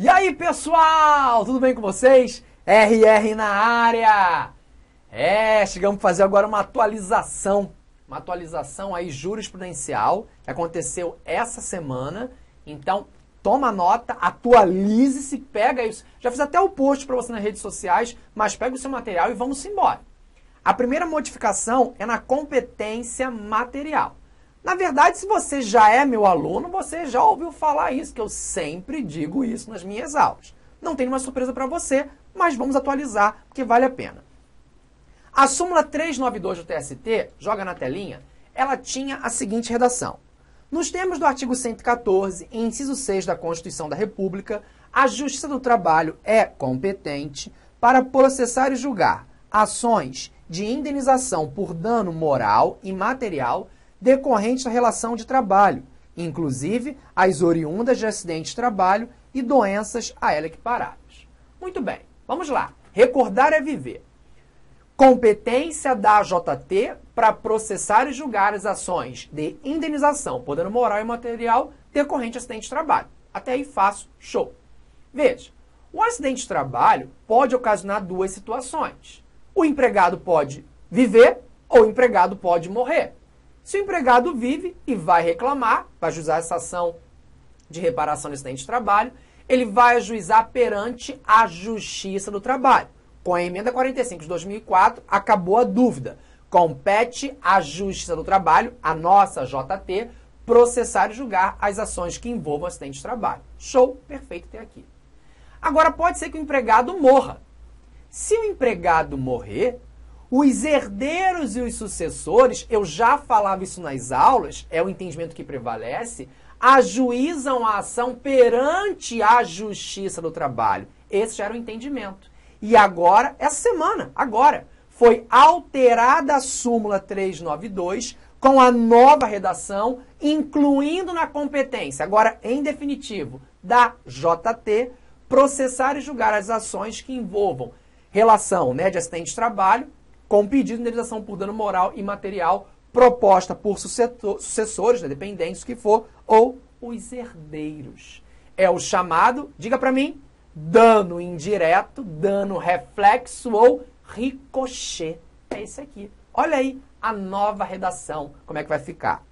E aí, pessoal, tudo bem com vocês? RR na área! É, chegamos fazer agora uma atualização, uma atualização aí jurisprudencial que aconteceu essa semana. Então, toma nota, atualize-se, pega isso. Já fiz até o post para você nas redes sociais, mas pega o seu material e vamos embora. A primeira modificação é na competência material. Na verdade, se você já é meu aluno, você já ouviu falar isso, que eu sempre digo isso nas minhas aulas. Não tem uma surpresa para você, mas vamos atualizar, porque vale a pena. A súmula 392 do TST, joga na telinha, ela tinha a seguinte redação. Nos termos do artigo 114, inciso 6 da Constituição da República, a Justiça do Trabalho é competente para processar e julgar ações de indenização por dano moral e material decorrentes da relação de trabalho, inclusive as oriundas de acidente de trabalho e doenças a ela equiparadas. Muito bem, vamos lá. Recordar é viver. Competência da AJT para processar e julgar as ações de indenização por dano moral e material decorrente de acidente de trabalho. Até aí faço show. Veja, o acidente de trabalho pode ocasionar duas situações. O empregado pode viver ou o empregado pode morrer. Se o empregado vive e vai reclamar, vai ajuizar essa ação de reparação de acidente de trabalho, ele vai ajuizar perante a Justiça do Trabalho. Com a emenda 45 de 2004, acabou a dúvida. Compete à Justiça do Trabalho, a nossa JT, processar e julgar as ações que envolvam acidente de trabalho. Show, perfeito até aqui. Agora, pode ser que o empregado morra. Se o empregado morrer, os herdeiros e os sucessores, eu já falava isso nas aulas, é o entendimento que prevalece, ajuizam a ação perante a Justiça do Trabalho. Esse já era o entendimento. E agora, essa semana, agora, foi alterada a súmula 392 com a nova redação, incluindo na competência, agora em definitivo, da JT, processar e julgar as ações que envolvam relação né, de acidente de trabalho, com pedido de indenização por dano moral e material proposta por sucessores, né, dependentes que for, ou os herdeiros. É o chamado, diga para mim, dano indireto, dano reflexo ou ricochê. É esse aqui. Olha aí a nova redação, como é que vai ficar.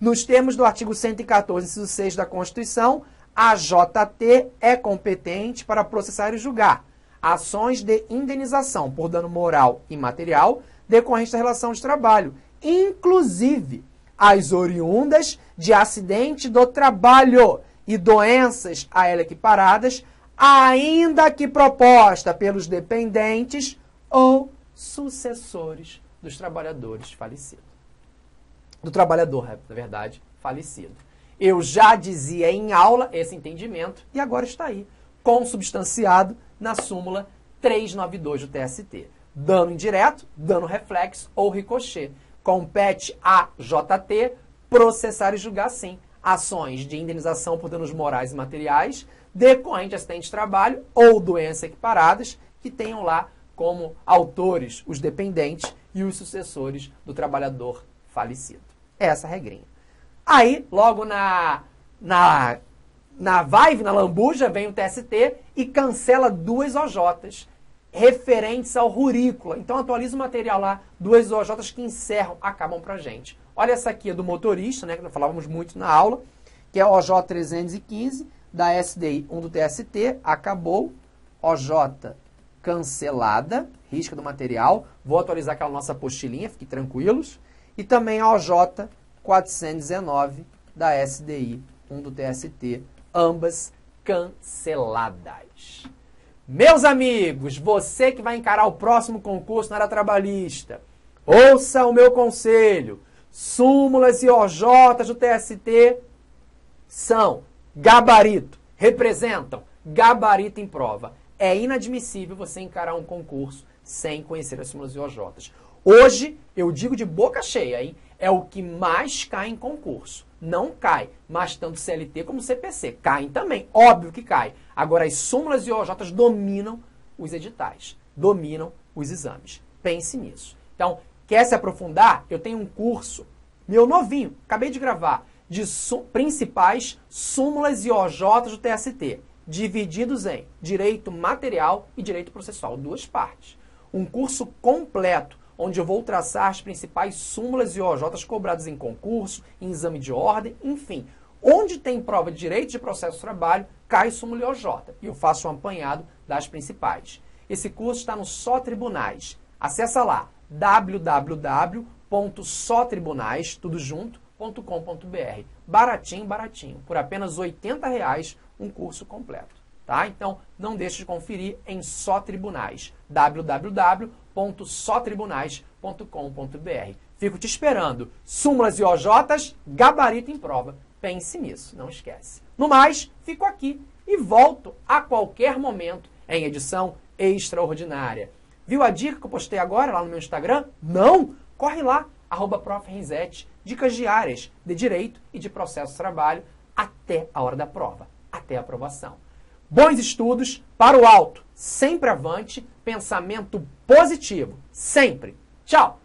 Nos termos do artigo 114, inciso 6 da Constituição, a JT é competente para processar e julgar ações de indenização por dano moral e material decorrente da relação de trabalho, inclusive as oriundas de acidente do trabalho e doenças a ela equiparadas, ainda que proposta pelos dependentes ou sucessores dos trabalhadores falecidos. Do trabalhador, na verdade, falecido. Eu já dizia em aula esse entendimento e agora está aí, consubstanciado na súmula 392 do TST. Dano indireto, dano reflexo ou ricochê. Compete a JT processar e julgar, sim, ações de indenização por danos morais e materiais decorrente de acidente de trabalho ou doenças equiparadas que tenham lá como autores os dependentes e os sucessores do trabalhador falecido. Essa é regrinha. Aí, logo na, na na Vive, na Lambuja, vem o TST e cancela duas OJs referentes ao Rurícola. Então atualiza o material lá, duas OJs que encerram, acabam pra gente. Olha essa aqui é do motorista, né, que nós falávamos muito na aula, que é OJ 315 da SDI 1 do TST, acabou, OJ cancelada, risca do material. Vou atualizar aquela nossa apostilinha, fiquem tranquilos. E também a OJ 419 da SDI 1 do TST, ambas canceladas. Meus amigos, você que vai encarar o próximo concurso na área trabalhista, ouça o meu conselho. Súmulas e OJs do TST são gabarito, representam gabarito em prova. É inadmissível você encarar um concurso sem conhecer as súmulas e OJs. Hoje, eu digo de boca cheia, hein? É o que mais cai em concurso não cai, mas tanto CLT como CPC caem também, óbvio que cai. Agora as súmulas e OJs dominam os editais, dominam os exames. Pense nisso. Então, quer se aprofundar? Eu tenho um curso, meu novinho, acabei de gravar, de su principais súmulas e OJs do TST. divididos em direito material e direito processual, duas partes. Um curso completo, onde eu vou traçar as principais súmulas e OJs cobradas em concurso, em exame de ordem, enfim. Onde tem prova de direito de processo de trabalho, cai súmula e OJ. E eu faço um apanhado das principais. Esse curso está no Só Tribunais. Acesse lá www.sotribunais, tudo junto.com.br. Baratinho, baratinho. Por apenas R$ reais um curso completo. Tá? Então, não deixe de conferir em Só Tribunais. www.sotribunais.com.br. Fico te esperando. Súmulas e OJs, gabarito em prova. Pense nisso, não esquece. No mais, fico aqui e volto a qualquer momento em edição extraordinária. Viu a dica que eu postei agora lá no meu Instagram? Não? Corre lá, arroba dicas diárias de direito e de processo de trabalho até a hora da prova, até a aprovação. Bons estudos para o alto, sempre avante, pensamento positivo, sempre. Tchau!